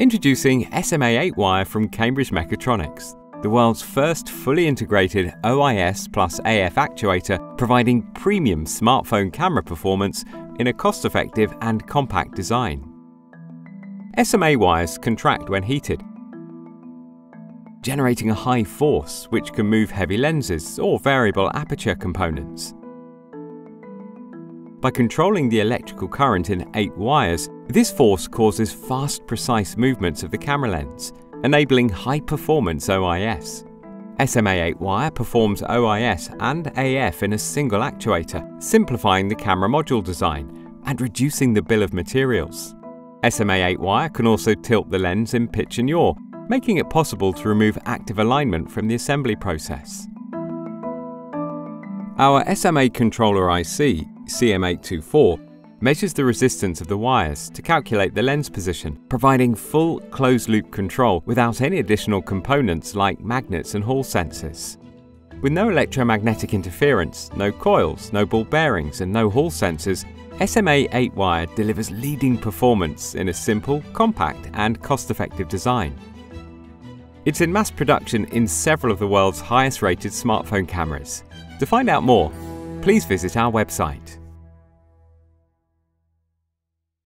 Introducing SMA 8-wire from Cambridge Mechatronics, the world's first fully integrated OIS plus AF actuator providing premium smartphone camera performance in a cost-effective and compact design. SMA wires contract when heated, generating a high force which can move heavy lenses or variable aperture components. By controlling the electrical current in eight wires, this force causes fast, precise movements of the camera lens, enabling high-performance OIS. SMA 8 wire performs OIS and AF in a single actuator, simplifying the camera module design and reducing the bill of materials. SMA 8 wire can also tilt the lens in pitch and yaw, making it possible to remove active alignment from the assembly process. Our SMA controller IC CM824 measures the resistance of the wires to calculate the lens position, providing full closed-loop control without any additional components like magnets and hall sensors. With no electromagnetic interference, no coils, no ball bearings and no hall sensors, SMA 8-wire delivers leading performance in a simple, compact and cost-effective design. It's in mass production in several of the world's highest rated smartphone cameras. To find out more, please visit our website.